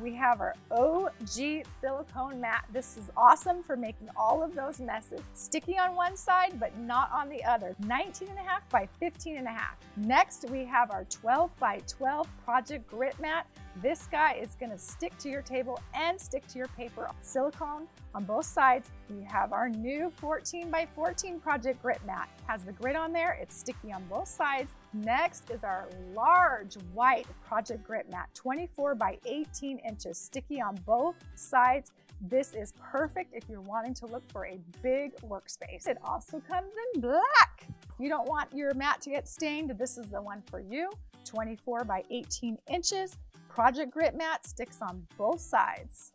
we have our OG silicone mat. This is awesome for making all of those messes. Sticky on one side, but not on the other. 19 and a half by 15 and a half. Next, we have our 12 by 12 project grip mat. This guy is gonna stick to your table and stick to your paper. Silicone on both sides. We have our new 14 by 14 project grip mat. Has the grit on there, it's sticky on both sides. Next is our large white project grip mat, 24 by 18 inches, sticky on both sides. This is perfect if you're wanting to look for a big workspace. It also comes in black. You don't want your mat to get stained, this is the one for you. 24 by 18 inches. Project Grip mat sticks on both sides.